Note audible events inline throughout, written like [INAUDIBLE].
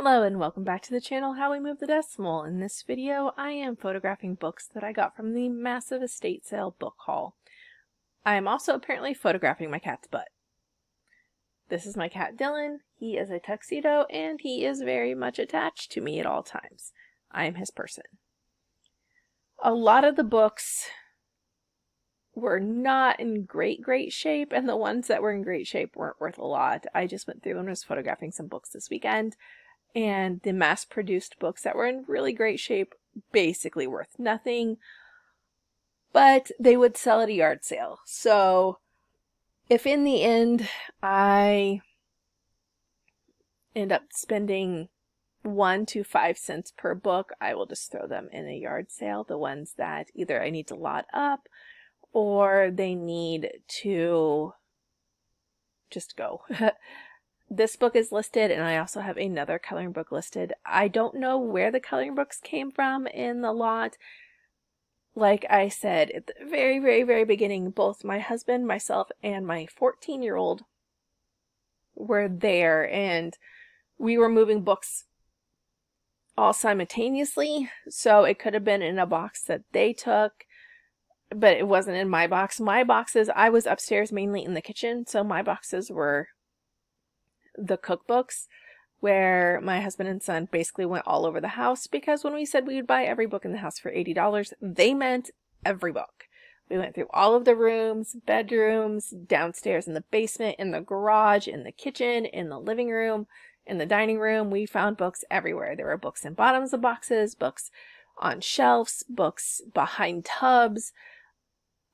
Hello and welcome back to the channel How We Move the Decimal. In this video I am photographing books that I got from the massive estate sale book haul. I am also apparently photographing my cat's butt. This is my cat Dylan. He is a tuxedo and he is very much attached to me at all times. I am his person. A lot of the books were not in great, great shape, and the ones that were in great shape weren't worth a lot. I just went through and was photographing some books this weekend and the mass produced books that were in really great shape basically worth nothing. But they would sell at a yard sale. So if in the end i end up spending one to five cents per book i will just throw them in a yard sale. The ones that either i need to lot up or they need to just go [LAUGHS] this book is listed and I also have another coloring book listed. I don't know where the coloring books came from in the lot. Like I said at the very, very, very beginning, both my husband, myself, and my 14 year old were there and we were moving books all simultaneously. So it could have been in a box that they took, but it wasn't in my box. My boxes, I was upstairs mainly in the kitchen. So my boxes were the cookbooks where my husband and son basically went all over the house because when we said we would buy every book in the house for $80, they meant every book. We went through all of the rooms, bedrooms, downstairs in the basement, in the garage, in the kitchen, in the living room, in the dining room. We found books everywhere. There were books in bottoms of boxes, books on shelves, books behind tubs.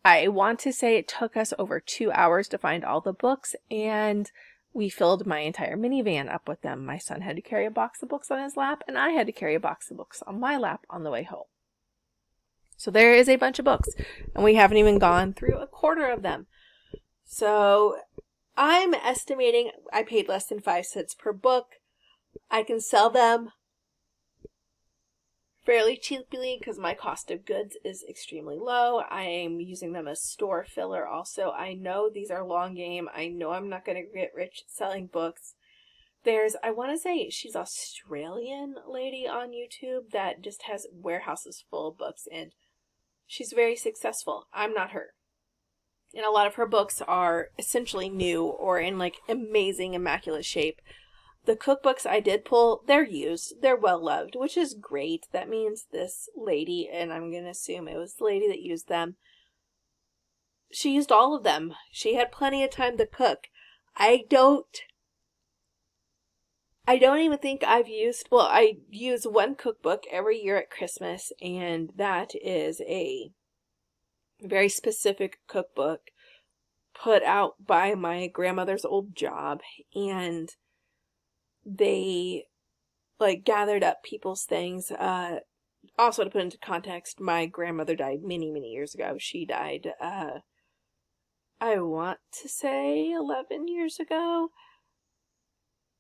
I want to say it took us over two hours to find all the books and we filled my entire minivan up with them. My son had to carry a box of books on his lap, and I had to carry a box of books on my lap on the way home. So there is a bunch of books, and we haven't even gone through a quarter of them. So I'm estimating I paid less than five cents per book. I can sell them fairly cheaply because my cost of goods is extremely low. I am using them as store filler also. I know these are long game. I know I'm not going to get rich selling books. There's, I want to say she's Australian lady on YouTube that just has warehouses full of books and she's very successful. I'm not her. And a lot of her books are essentially new or in like amazing immaculate shape. The cookbooks I did pull, they're used. They're well loved, which is great. That means this lady, and I'm going to assume it was the lady that used them, she used all of them. She had plenty of time to cook. I don't I don't even think I've used, well, I use one cookbook every year at Christmas, and that is a very specific cookbook put out by my grandmother's old job. And they like gathered up people's things. Uh, also to put into context, my grandmother died many, many years ago. She died, uh, I want to say 11 years ago.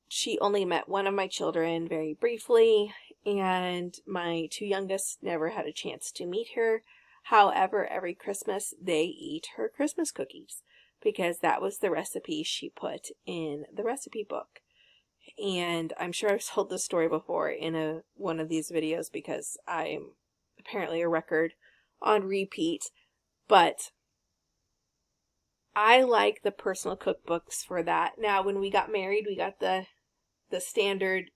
She only met one of my children very briefly, and my two youngest never had a chance to meet her. However, every Christmas they eat her Christmas cookies because that was the recipe she put in the recipe book and I'm sure I've [LAUGHS] told this story before in a one of these videos because I'm apparently a record on repeat, but I like the personal cookbooks for that. Now, when we got married, we got the the standard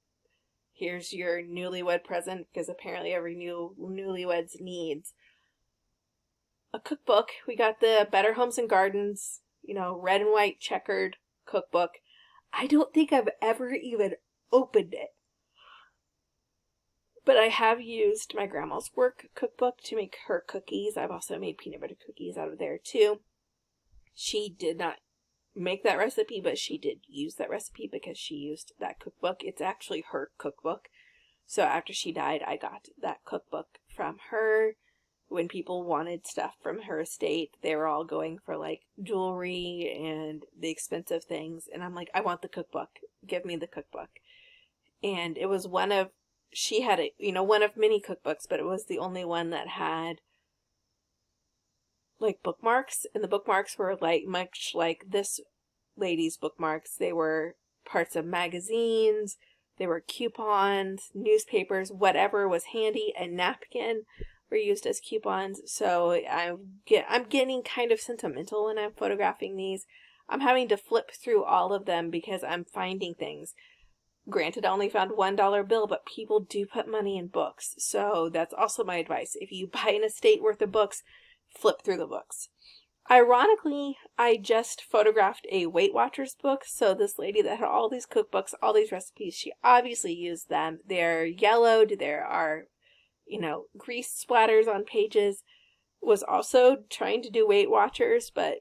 here's your newlywed present because apparently every new newlyweds needs a cookbook. We got the Better Homes and Gardens, you know, red and white checkered cookbook I don't think I've ever even opened it. But I have used my grandma's work cookbook to make her cookies. I've also made peanut butter cookies out of there too. She did not make that recipe, but she did use that recipe because she used that cookbook. It's actually her cookbook. So after she died, I got that cookbook from her when people wanted stuff from her estate, they were all going for like jewelry and the expensive things. And I'm like, I want the cookbook. Give me the cookbook. And it was one of, she had a, you know, one of many cookbooks, but it was the only one that had like bookmarks. And the bookmarks were like much like this lady's bookmarks. They were parts of magazines. They were coupons, newspapers, whatever was handy, a napkin were used as coupons. So I'm get I'm getting kind of sentimental when I'm photographing these. I'm having to flip through all of them because I'm finding things. Granted, I only found one dollar bill, but people do put money in books. So that's also my advice. If you [LAUGHS] buy an estate worth of books, flip through the books. Ironically, I just photographed a Weight Watchers book. So this lady that had all these cookbooks, all these recipes, she obviously used them. They're yellowed. There are, you know, grease splatters on pages. Was also trying to do Weight Watchers, but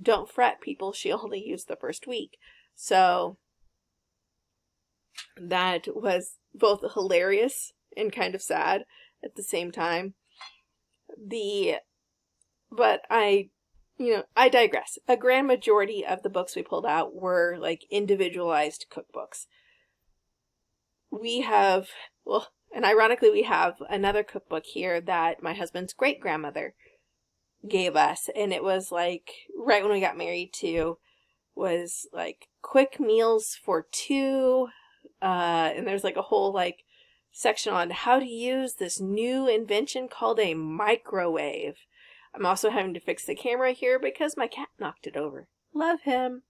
don't fret, people. She only used the first week. So that was both hilarious and kind of sad at the same time. The but I you know, I digress. A grand majority of the books we pulled out were like individualized cookbooks. We have, well, and ironically, we have another cookbook here that my husband's great grandmother gave us. And it was like right when we got married, too, was like quick meals for two. Uh, and there's like a whole like section on how to use this new invention called a microwave I'm also having to fix the camera here because my cat knocked it over. Love him.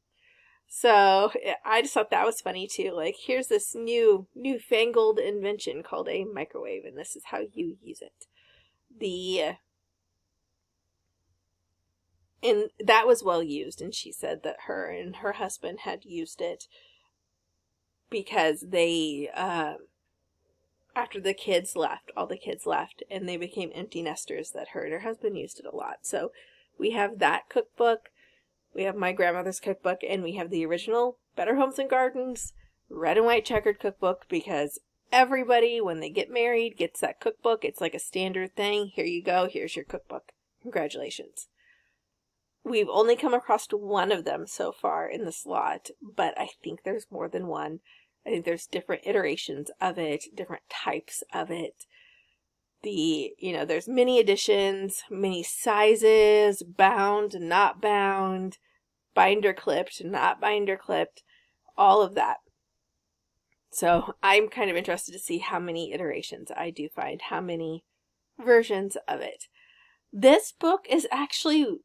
So I just thought that was funny too. Like, here's this new, newfangled invention called a microwave, and this is how you use it. The and that was well used, and she said that her and her husband had used it because they uh, after the kids left, all the kids left, and they became empty nesters that her and her husband used it a lot. So we have that cookbook, we have my grandmother's cookbook, and we have the original Better Homes and Gardens red and white checkered cookbook because everybody, when they get married, gets that cookbook. It's like a standard thing. Here you go, here's your cookbook. Congratulations. We've only come across one of them so far in this lot, but I think there's more than one. I think there's different iterations of it, different types of it. The, you know, there's many editions, many sizes, bound, not bound, binder clipped, not binder clipped, all of that. So I'm kind of interested to see how many iterations I do find, how many versions of it. This book is actually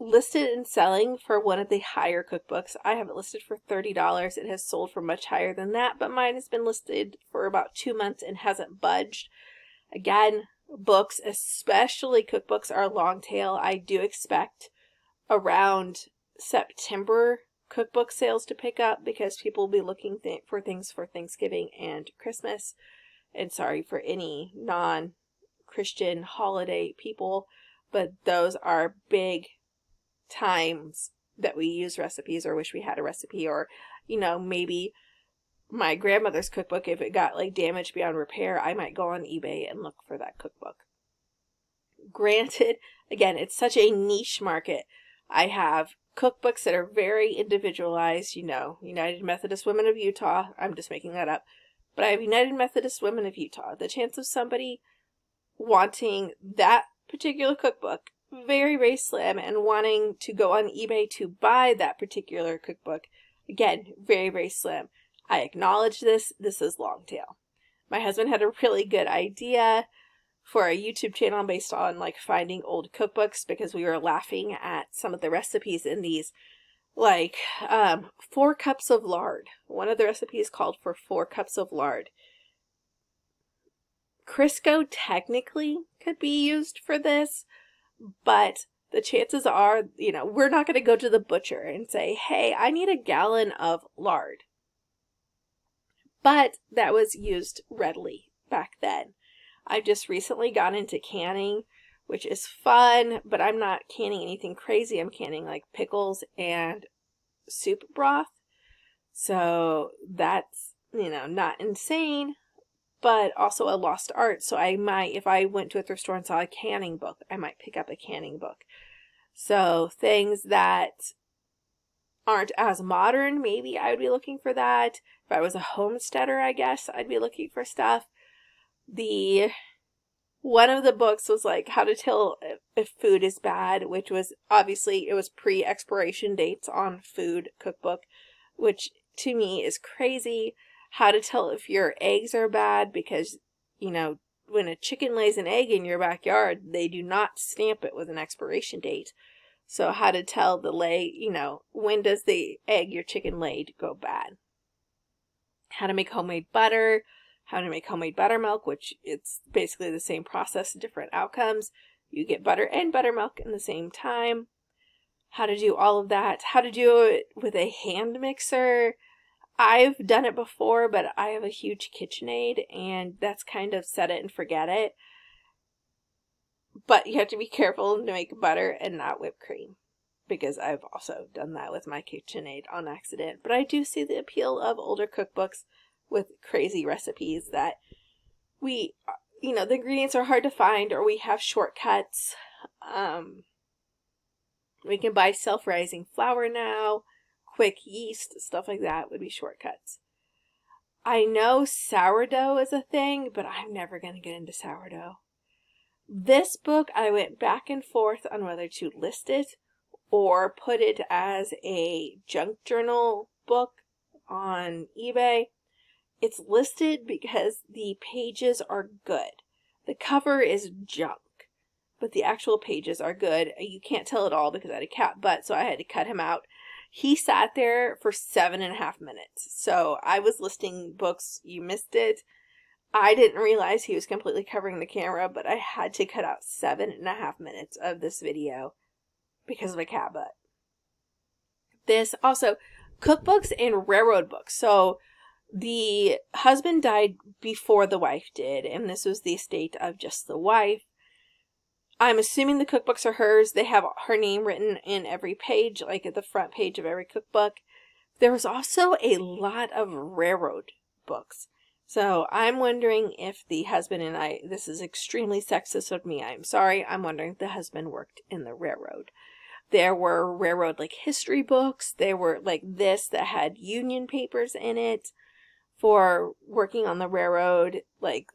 listed and selling for one of the higher cookbooks. I have it listed for $30. It has sold for much higher than that, but mine has been listed for about two months and hasn't budged. Again, books, especially cookbooks, are long tail. I do expect around September cookbook sales to pick up because people will be looking th- for things for Thanksgiving and Christmas. And sorry for any non Christian holiday people, but those are big times that we use recipes or wish we had a recipe or you know maybe my grandmother's cookbook if it got like damaged beyond repair i might go on ebay and look for that cookbook. Granted again it's such a niche market. I have cookbooks that are very individualized you know united methodist women of utah i'm just making that up but i have united methodist women of utah. The chance of somebody wanting that particular cookbook very, very slim and wanting to go on eBay to buy that particular cookbook, again, very, very slim. I acknowledge this. This is long tail. My husband had a really good idea for a YouTube channel based on like finding old cookbooks because we were laughing at some of the recipes in these. Like, um, four cups of lard. One of the recipes called for four cups of lard. Crisco technically could be used for this, but the chances are, you know, we're not going to go to the butcher and say, hey, I need a gallon of lard. But that was used readily back then. I've just recently got into canning, which is fun, but I'm not canning anything crazy. I'm canning like pickles and soup broth. So that's, you know, not insane, but also a lost art. So I might, if I went to a thrift store and saw a canning book, I might pick up a canning book. So things that aren't as modern, maybe I would be looking for that. If I was a homesteader, I guess I'd be looking for stuff. The one of the books was like how to tell if food is bad, which was obviously it was pre-expiration dates on food cookbook, which to me is crazy how to tell if your eggs are bad because, you know, when a chicken lays an egg in your backyard, they do not stamp it with an expiration date. So how to tell the lay, you know, when does the egg your chicken laid go bad? How to make homemade butter, how to make homemade buttermilk, which it's basically the same process, different outcomes. You get butter and buttermilk in the same time. How to do all of that. How to do it with a hand mixer. I've done it before, but I have a huge KitchenAid and that's kind of set it and forget it. But you have to be careful to make butter and not whipped cream because I've also done that with my KitchenAid on accident. But I do see the appeal of older cookbooks with crazy recipes that we, you know, the ingredients are hard to find or we have shortcuts. Um, we can buy self-rising flour now, quick yeast, stuff like that would be shortcuts. I know sourdough is a thing, but I'm never going to get into sourdough. This book, I went back and forth on whether to list it or put it as a junk journal book on eBay. It's listed because the pages are good. The cover is junk, but the actual pages are good. You can't tell at all because I had a cat butt, so I had to cut him out. He sat there for seven and a half minutes. So I was listing books. You missed it. I didn't realize he was completely covering the camera, but I had to cut out seven and a half minutes of this video because of a cat butt. This also cookbooks and railroad books. So the husband died before the wife did, and this was the estate of just the wife. I'm assuming the cookbooks are hers. They have her name written in every page, like at the front page of every cookbook. There was also a lot of railroad books. So I'm wondering if the husband and I, this is extremely sexist of me, I'm sorry, I'm wondering if the husband worked in the railroad. There were railroad like history books. There were like this that had union papers in it for working on the railroad, like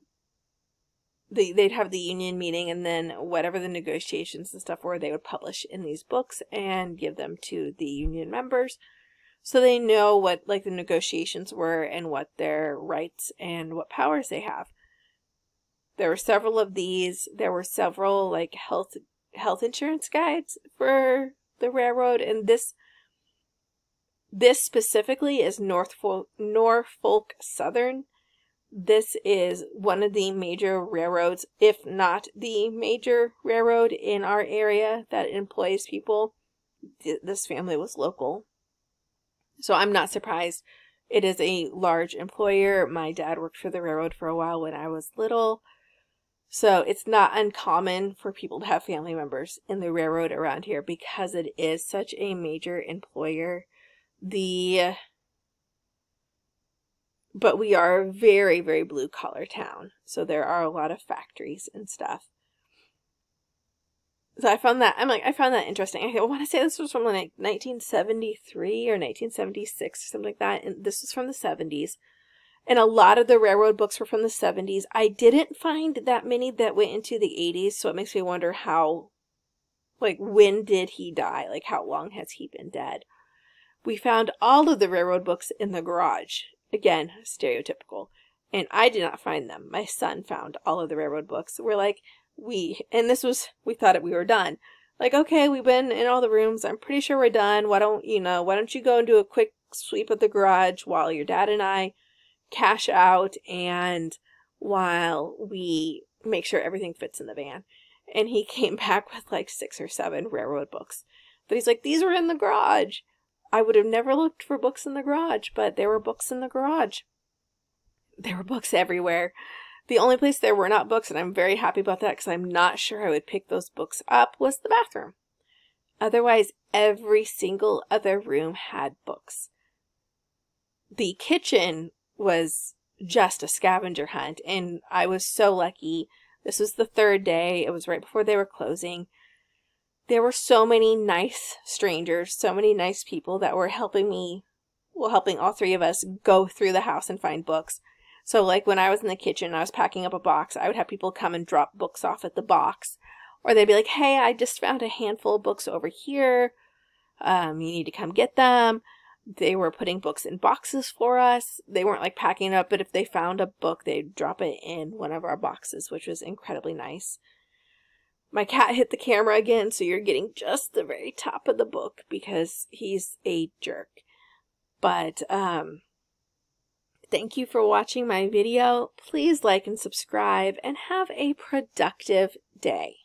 they, they'd have the union meeting and then whatever the negotiations and stuff were, they would publish in these books and give them to the union members so they know what like the negotiations were and what their rights and what powers they have. There were several of these. There were several like health health insurance guides for the railroad and this this specifically is Norfolk, Norfolk Southern. This is one of the major railroads, if not the major railroad in our area that employs people. This family was local. So I'm not surprised. It is a large employer. My dad worked for the railroad for a while when I was little. So it's not uncommon for people to have family members in the railroad around here because it is such a major employer the but we are a very very blue collar town so there are a lot of factories and stuff so i found that i'm like i found that interesting i want to say this was from like 1973 or 1976 or something like that and this was from the 70s and a lot of the railroad books were from the 70s i didn't find that many that went into the 80s so it makes me wonder how like when did he die like how long has he been dead we found all of the railroad books in the garage. Again, stereotypical. And I did not find them. My son found all of the railroad books. We're like, we, and this was, we thought it, we were done. Like, okay, we've been in all the rooms. I'm pretty sure we're done. Why don't, you know, why don't you go and do a quick sweep of the garage while your dad and I cash out and while we make sure everything fits in the van. And he [LAUGHS] came back with like six or seven railroad books. But he's like, these were in the garage. I would have never looked for books in the garage, but there were books in the garage. There were books everywhere. The only place there were not books, and I'm very happy about that because I'm not sure I would pick those books up, was the bathroom. Otherwise, every single other room had books. The kitchen was just a scavenger hunt, and I was so lucky. This was the third day. It was right before they were closing there were so many nice strangers, so many nice people that were helping me, well, helping all three of us go through the house and find books. So, like when I was in the kitchen, I was packing up a box, I would have people come and drop books off at the box. Or they'd be like, hey, I just found a handful of books over here. Um, you need to come get them. they were putting books in boxes for us. They weren't like packing up, but if they found a book, they'd drop it in one of our boxes, which was incredibly nice. My cat hit the camera again, so you're getting just the very top of the book because he's a jerk. But um thank you for watching my video. Please like and subscribe and have a productive day.